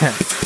sense.